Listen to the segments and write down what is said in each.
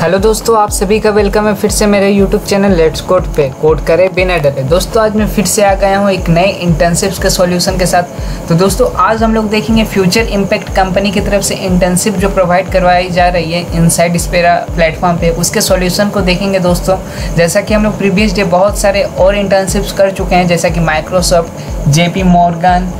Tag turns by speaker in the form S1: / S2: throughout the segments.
S1: Hello दोस्तों, आप सभी का वेलकम है फिर से मेरे यूट्यूब चैनल लेट्स कोड पे। कोड करे बिना डरे। दोस्तों, आज मैं फिर से आ गया हूँ एक नए इंटर्नशिप्स के सॉल्यूशन के साथ। तो दोस्तों, आज हम लोग देखेंगे फ्यूचर इम्पैक्ट कंपनी की तरफ़ से इंटर्नशिप जो प्रोवाइड करवाई जा रही है इनसाइड स्पेरा प्लेटफॉर्म पे। उसके सॉल्यूशन को देखेंगे दोस्तों। जैसा कि हम लोग प्रीवियस डे बहुत सारे और इंटर्नशिप्स कर चुके हैं, जैसा कि माइक्रोसॉफ्ट जे पी मॉर्गन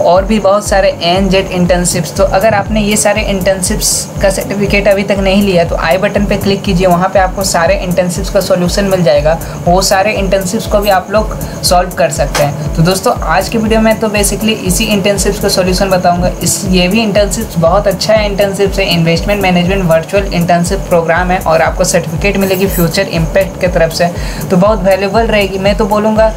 S1: और भी बहुत सारे एन जेट इंटर्नशिप्स तो अगर आपने ये सारे इंटर्नशिप्स का सर्टिफिकेट अभी तक नहीं लिया तो आई बटन पे क्लिक कीजिए, वहाँ पे आपको सारे इंटर्नशिप्स का सॉल्यूशन मिल जाएगा। वो सारे इंटर्नशिप्स को भी आप लोग सॉल्व कर सकते हैं। तो दोस्तों, आज की वीडियो में तो बेसिकली इसी इंटर्नशिप्स का सॉल्यूशन बताऊँगा। इस, ये भी इंटर्नशिप्स बहुत अच्छा है इंटर्नशिप्स है। Investment management virtual internship programme है और आपको सर्टिफिकेट मिलेगी फ्यूचर इम्पैक्ट की तरफ़ से। तो बहुत वैल्यूबल रहेगी। मैं तो बोलूँगा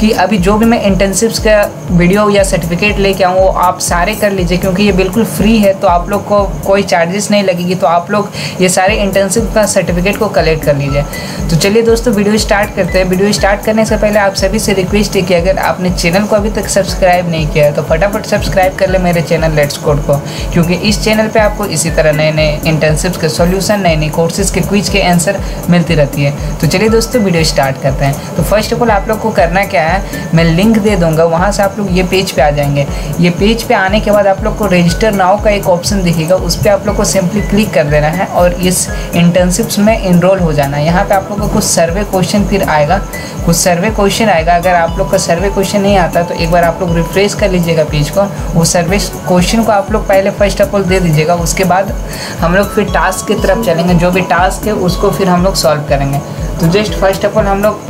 S1: कि अभी जो भी मैं इंटर्नशिप्स का वीडियो या सर्टिफिकेट ले लेके आऊँ, वो आप सारे कर लीजिए, क्योंकि ये बिल्कुल फ्री है तो आप लोग को कोई चार्जेस नहीं लगेगी तो आप लोग ये सारे इंटर्नशिप का सर्टिफिकेट को कलेक्ट कर लीजिए। तो चलिए दोस्तों वीडियो स्टार्ट करते हैं। वीडियो स्टार्ट करने से पहले आप सभी से रिक्वेस्ट है कि अगर आपने चैनल को अभी तक सब्सक्राइब नहीं किया है तो फटाफट सब्सक्राइब कर ले मेरे चैनल लेट्स कोड को, क्योंकि इस चैनल पर आपको इसी तरह नए नए इंटर्नशिप्स के सोल्यूशन नए नए कोर्सेज के क्विज के आंसर मिलती रहती है। तो चलिए दोस्तों वीडियो स्टार्ट करते हैं। तो फ़र्स्ट ऑफ़ ऑल आप लोग को करना क्या है, मैं लिंक दे दूँगा, वहाँ से आप लोग ये पेज पे आ जाएँगे। ये पेज पे आने के बाद आप लोग को रजिस्टर नाउ का एक ऑप्शन दिखेगा, उस पर आप लोग को सिंपली क्लिक कर देना है और इस इंटर्नशिप्स में इनरोल हो जाना है। यहाँ पे आप लोग को कुछ सर्वे क्वेश्चन फिर आएगा। कुछ सर्वे क्वेश्चन आएगा। अगर आप लोग का सर्वे क्वेश्चन नहीं आता तो एक बार आप लोग रिफ्रेश कर लीजिएगा पेज को। वो सर्वे क्वेश्चन को आप लोग पहले फ़र्स्ट ऑफ़ ऑल दे दीजिएगा। उसके बाद हम लोग फिर टास्क की तरफ़ चलेंगे। जो भी टास्क है, उसको फिर हम लोग सॉल्व करेंगे। तो जस्ट फ़र्स्ट ऑफ़ ऑल हम लोग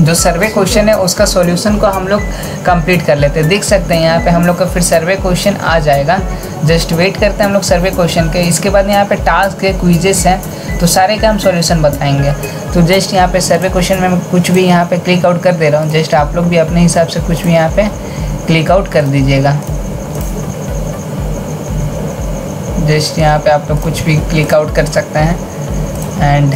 S1: जो सर्वे क्वेश्चन है, उसका सॉल्यूशन को हम लोग कंप्लीट कर लेते हैं। देख सकते हैं यहाँ पे हम लोग का फिर सर्वे क्वेश्चन आ जाएगा। जस्ट वेट करते हैं हम लोग सर्वे क्वेश्चन के। इसके बाद यहाँ पे टास्क है क्विजेस हैं तो सारे का हम सॉल्यूशन बताएँगे। तो जस्ट यहाँ पे सर्वे क्वेश्चन में कुछ भी यहाँ पे क्लिक आउट कर दे रहा हूँ। जस्ट आप लोग भी अपने हिसाब से कुछ भी यहाँ पे क्लिक आउट कर दीजिएगा। जस्ट यहाँ पे आप लोग कुछ भी क्लिक आउट कर सकते हैं। एंड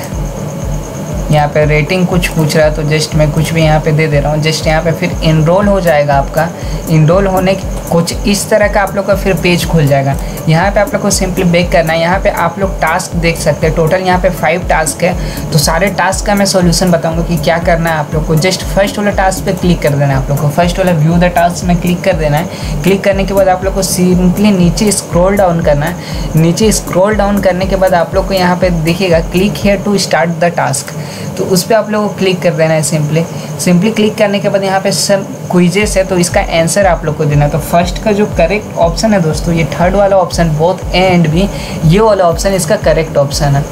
S1: यहाँ पे रेटिंग कुछ पूछ रहा है तो जस्ट मैं कुछ भी यहाँ पे दे दे रहा हूँ। जस्ट यहाँ पे फिर इनरोल हो जाएगा आपका। इनरोल होने कुछ इस तरह का आप लोग का फिर पेज खुल जाएगा। यहाँ पे आप लोग को सिंपली बेक करना है। यहाँ पे आप लोग टास्क देख सकते हैं। टोटल यहाँ पे फाइव टास्क है। तो सारे टास्क का मैं सोल्यूशन बताऊँगा कि क्या करना है आप लोग को। जस्ट फ़र्स्ट वाला टास्क पे क्लिक कर देना है आप लोग को। फ़र्स्ट वाला व्यू द टास्क में क्लिक कर देना है। क्लिक करने के बाद आप लोग को सिंपली नीचे स्क्रोल डाउन करना है। नीचे स्क्रोल डाउन करने के बाद आप लोग को यहाँ पे दिखेगा click here to start the task तो उस पर आप लोगों को क्लिक कर देना है सिंपली सिंपली क्लिक करने के बाद यहाँ पे सब क्विजेस है तो इसका आंसर आप लोग को देना है। तो फ़र्स्ट का जो करेक्ट ऑप्शन है दोस्तों, ये थर्ड वाला option both A and B ये वाला ऑप्शन इसका करेक्ट ऑप्शन है।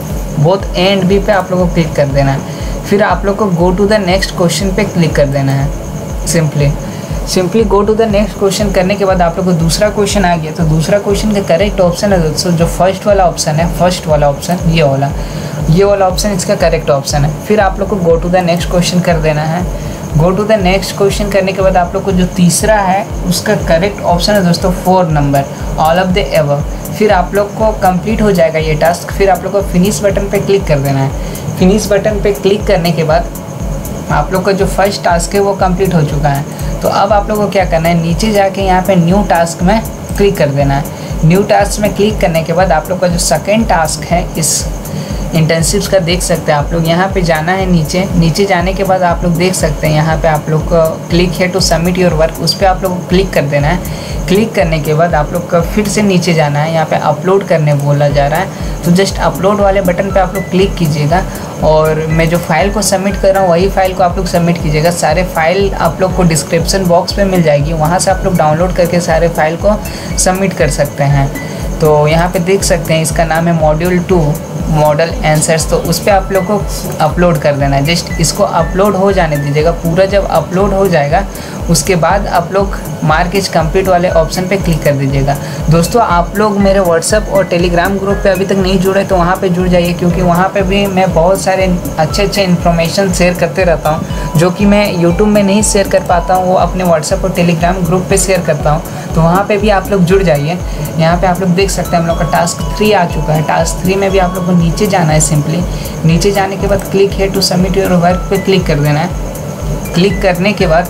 S1: बोथ ए एंड बी पे आप लोग को क्लिक कर देना है। फिर आप लोग को go to the next question पर क्लिक कर देना है। Simply simply go to the next question करने के बाद आप लोग को दूसरा क्वेश्चन आ गया। तो दूसरा क्वेश्चन का करेक्ट ऑप्शन है दोस्तों, जो फ़र्स्ट वाला ऑप्शन है फ़र्स्ट वाला ऑप्शन ये वाला। ये वाला ऑप्शन इसका करेक्ट ऑप्शन है। फिर आप लोग को go to the next question कर देना है। Go to the next question करने के बाद आप लोग को जो तीसरा है, उसका करेक्ट ऑप्शन है दोस्तों four number all of the ever फिर आप लोग को कंप्लीट हो जाएगा ये टास्क फिर आप लोग को फिनिश बटन पे क्लिक कर देना है। फिनिश बटन पे क्लिक करने के बाद आप लोग का जो फ़र्स्ट टास्क है वो कंप्लीट हो चुका है। तो अब आप लोग को क्या करना है? नीचे जाके यहाँ पे न्यू टास्क में क्लिक कर देना है। न्यू टास्क में क्लिक करने के बाद आप लोग का जो सेकेंड टास्क है इस इंटर्नशिप्स का देख सकते हैं आप लोग। यहाँ पे जाना है नीचे। नीचे जाने के बाद आप लोग देख सकते हैं यहाँ पे आप लोग का क्लिक है टू सबमिट योर वर्क उस पर आप लोग क्लिक कर देना है। क्लिक करने के बाद आप लोग का फिर से नीचे जाना है। यहाँ पे अपलोड करने बोला जा रहा है। तो जस्ट अपलोड वाले बटन पे आप लोग क्लिक कीजिएगा। और मैं जो फ़ाइल को सबमिट कर रहा हूँ, वही फ़ाइल को आप लोग सबमिट कीजिएगा। सारे फ़ाइल आप लोग को डिस्क्रिप्शन बॉक्स पे मिल जाएगी। वहाँ से आप लोग डाउनलोड करके सारे फ़ाइल को सबमिट कर सकते हैं। तो यहाँ पे देख सकते हैं, इसका नाम है मॉड्यूल टू मॉडल एंसर्स तो उस पर आप लोग को अपलोड कर देना है। जस्ट इसको अपलोड हो जाने दीजिएगा। पूरा जब अपलोड हो जाएगा उसके बाद आप लोग मार्क इज़ कंप्लीट वाले ऑप्शन पे क्लिक कर दीजिएगा। दोस्तों, आप लोग मेरे व्हाट्सअप और टेलीग्राम ग्रुप पे अभी तक नहीं जुड़े तो वहाँ पे जुड़ जाइए, क्योंकि वहाँ पे भी मैं बहुत सारे अच्छे अच्छे इन्फॉर्मेशन शेयर करते रहता हूँ, जो कि मैं यूट्यूब में नहीं शेयर कर पाता हूँ, वो अपने व्हाट्सअप और टेलीग्राम ग्रुप पर शेयर करता हूँ। तो वहाँ पर भी आप लोग जुड़ जाइए। यहाँ पर आप लोग देख सकते हैं, हम लोग का टास्क थ्री आ चुका है। टास्क थ्री में भी आप लोग को नीचे जाना है सिंपली नीचे जाने के बाद click here to submit your work पे क्लिक कर देना है। क्लिक करने के बाद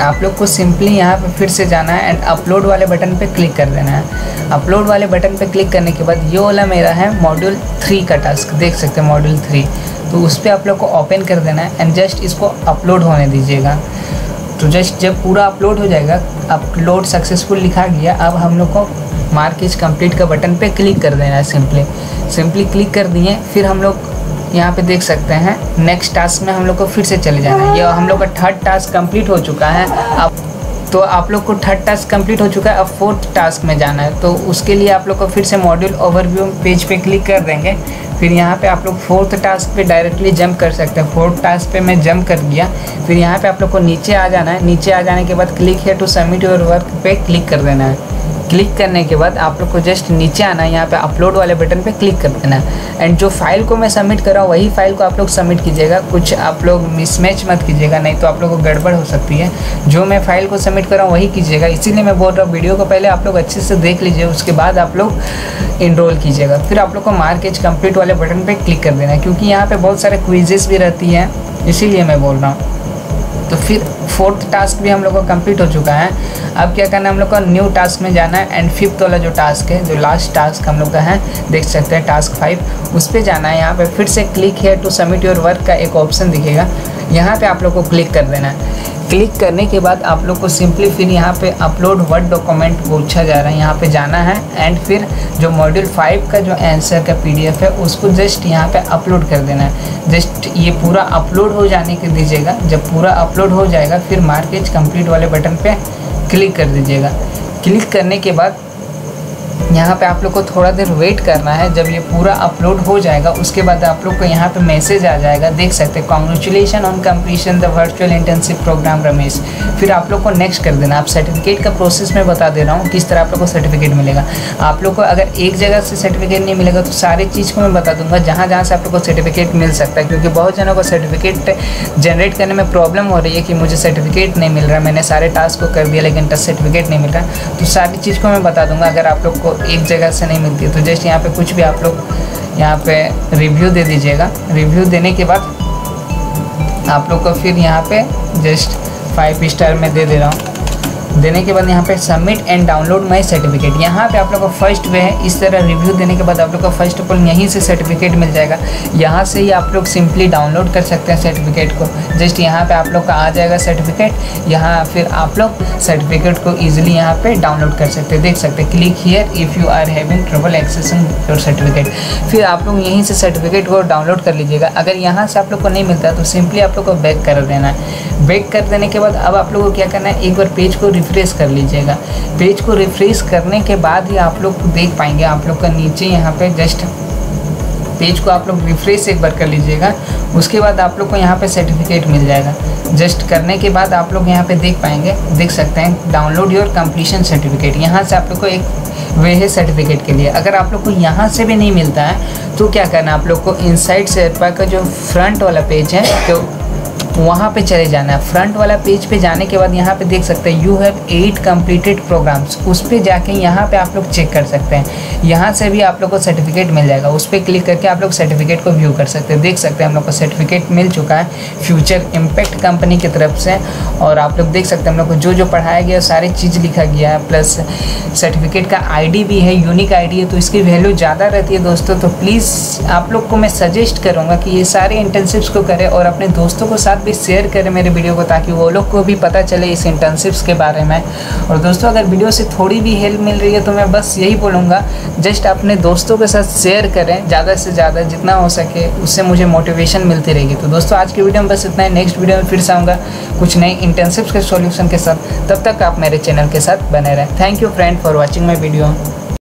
S1: आप लोग को सिंपली यहाँ पे फिर से जाना है एंड अपलोड वाले बटन पे क्लिक कर देना है। अपलोड वाले बटन पे क्लिक करने के बाद ये वाला मेरा है मॉड्यूल थ्री का टास्क देख सकते हैं मॉड्यूल थ्री तो उस पर आप लोग को ओपन कर देना है एंड जस्ट इसको अपलोड होने दीजिएगा। तो जस्ट जब पूरा अपलोड हो जाएगा अपलोड सक्सेसफुल लिखा गया, अब हम लोग को मार्क इज़ का बटन पे क्लिक कर देना है सिंपली सिंपली क्लिक कर दिए, फिर हम लोग यहाँ पे देख सकते हैं नेक्स्ट टास्क में हम लोग को फिर से चले जाना है। ये हम लोग का थर्ड टास्क कंप्लीट हो चुका है। अब तो आप लोग को थर्ड टास्क कंप्लीट हो चुका है, अब फोर्थ टास्क में जाना है। तो उसके लिए आप लोग को फिर से मॉड्यूल ओवरव्यू पेज पे क्लिक कर देंगे। फिर यहाँ पे आप लोग फोर्थ टास्क पे डायरेक्टली जंप कर सकते हैं। फोर्थ टास्क पे मैं जंप कर दिया फिर यहाँ पे आप लोग को नीचे आ जाना है। नीचे आ जाने के बाद click here to submit your work पे क्लिक कर देना है। क्लिक करने के बाद आप लोग को जस्ट नीचे आना है, यहाँ पे अपलोड वाले बटन पे क्लिक कर देना एंड जो फ़ाइल को मैं सबमिट कर रहा हूँ, वही फ़ाइल को आप लोग सबमिट कीजिएगा। कुछ आप लोग मिसमैच मत कीजिएगा, नहीं तो आप लोग को गड़बड़ हो सकती है। जो मैं फ़ाइल को सबमिट कर रहा हूँ, वही कीजिएगा। इसीलिए मैं बोल रहा हूँ वीडियो को पहले आप लोग अच्छे से देख लीजिए, उसके बाद आप लोग इनरोल कीजिएगा। फिर आप लोग को मार्केज कंप्लीट वाले बटन पर क्लिक कर देना क्योंकि यहाँ पर बहुत सारे क्विजेस भी रहती हैं, इसीलिए मैं बोल रहा हूँ। तो फिर फोर्थ टास्क भी हम लोग का कंप्लीट हो चुका है। अब क्या करना है, हम लोग का न्यू टास्क में जाना है एंड फिफ्थ वाला जो टास्क है, जो लास्ट टास्क हम लोग का है, देख सकते हैं टास्क फाइव, उस पर जाना है। यहाँ पर फिर से क्लिक है टू सबमिट योर वर्क का एक ऑप्शन दिखेगा। यहाँ पर आप लोग को क्लिक कर देना है। क्लिक करने के बाद आप लोग को सिंपली फिर यहाँ पे अपलोड वर्ड डॉक्यूमेंट पूछा जा रहा है। यहाँ पे जाना है एंड फिर जो मॉड्यूल फाइव का जो आंसर का पीडीएफ है, उसको जस्ट यहाँ पे अपलोड कर देना है। जस्ट ये पूरा अपलोड हो जाने के दीजिएगा। जब पूरा अपलोड हो जाएगा, फिर मार्केज कंप्लीट वाले बटन पर क्लिक कर दीजिएगा। क्लिक करने के बाद यहाँ पे आप लोग को थोड़ा देर वेट करना है। जब ये पूरा अपलोड हो जाएगा, उसके बाद आप लोग को यहाँ पे मैसेज आ जाएगा। देख सकते हैं congratulation on completion the virtual internship programme Ramesh फिर आप लोग को नेक्स्ट कर देना। आप सर्टिफिकेट का प्रोसेस मैं बता दे रहा हूँ, किस तरह आप लोग को सर्टिफिकेट मिलेगा। आप लोग को अगर एक जगह से सर्टिफिकेट नहीं मिलेगा तो सारी चीज़ को मैं बता दूँगा, जहाँ जहाँ से आप लोग को सर्टिफिकेट मिल सकता है। क्योंकि बहुत जनों को सर्टिफिकेट जनरेट करने में प्रॉब्लम हो रही है कि मुझे सर्टिफिकेट नहीं मिल रहा। मैंने सारे टास्क को कर दिया, लेकिन सर्टिफिकेट नहीं मिल रहा। तो सारी चीज़ को मैं बता दूँगा। अगर आप लोग को एक जगह से नहीं मिलती तो जस्ट यहाँ पे कुछ भी आप लोग यहाँ पे रिव्यू दे दीजिएगा। रिव्यू देने के बाद आप लोग को फिर यहाँ पे जस्ट फाइव स्टार में दे दे रहा हूँ। देने के बाद यहाँ पे submit and download my certificate यहाँ पे आप लोग का फ़र्स्ट वे है, इस तरह रिव्यू देने के बाद आप लोग का फ़र्स्ट ऑफ़ ऑल यहीं से सर्टिफिकेट मिल जाएगा। यहाँ से ही आप लोग सिंपली डाउनलोड कर सकते हैं सर्टिफिकेट को। जस्ट यहाँ पे आप लोग का आ जाएगा सर्टिफिकेट यहाँ फिर आप लोग सर्टिफिकेट को ईजिली यहाँ पे डाउनलोड कर सकते हैं। देख सकते हैं click here if you are having trouble accessing your certificate फिर आप लोग यहीं से सर्टिफिकेट को डाउनलोड कर लीजिएगा। अगर यहाँ से आप लोग को नहीं मिलता तो सिंपली आप लोग को बैक कर देना है। बैक कर देने के बाद अब आप लोग को क्या करना है, एक बार पेज को कर लीजिएगा। पेज को रिफ्रेश करने के बाद ही आप लोग देख पाएँगे। आप लोग का नीचे यहाँ पे जस्ट पेज को आप लोग रिफ्रेश एक बार कर लीजिएगा। उसके बाद आप लोग को यहाँ पे सर्टिफिकेट मिल जाएगा। जस्ट करने के बाद आप लोग यहाँ पे देख पाएँगे। देख सकते हैं डाउनलोड योर कंप्लीशन सर्टिफिकेट यहाँ से आप लोग को एक वे है सर्टिफिकेट के लिए। अगर आप लोग को यहाँ से भी नहीं मिलता है तो क्या करना आप लोग को इनसाइड शेरपा का जो फ्रंट वाला पेज है तो वहाँ पे चले जाना है। फ्रंट वाला पेज पे जाने के बाद यहाँ पे देख सकते हैं you have eight completed programmes उस पर जाके यहाँ पे आप लोग चेक कर सकते हैं। यहाँ से भी आप लोग को सर्टिफिकेट मिल जाएगा। उस पर क्लिक करके आप लोग सर्टिफिकेट को व्यू कर सकते हैं। देख सकते हैं हम लोग को सर्टिफिकेट मिल चुका है फ्यूचर इम्पैक्ट कंपनी की तरफ़ से। और आप लोग देख सकते हैं हम लोग को जो जो पढ़ाया गया, सारी चीज़ लिखा गया है। प्लस सर्टिफिकेट का आईडी भी है यूनिक आईडी है तो इसकी वैल्यू ज़्यादा रहती है दोस्तों। तो प्लीज़ आप लोग को मैं सजेस्ट करूँगा कि ये सारे इंटर्नशिप्स को करें और अपने दोस्तों को साथ भी शेयर करें मेरे वीडियो को ताकि वो लोग को भी पता चले इस इंटर्नशिप्स के बारे में। और दोस्तों, अगर वीडियो से थोड़ी भी हेल्प मिल रही है तो मैं बस यही बोलूँगा जस्ट अपने दोस्तों के साथ शेयर करें, ज़्यादा से ज़्यादा जितना हो सके, उससे मुझे मोटिवेशन मिलती रहेगी। तो दोस्तों, आज की वीडियो में बस इतना ही। नेक्स्ट वीडियो में फिर से आऊँगा कुछ नए इंटर्नशिप्स के सॉल्यूशन के साथ। तब तक आप मेरे चैनल के साथ बने रहें। Thank you friend for watching my video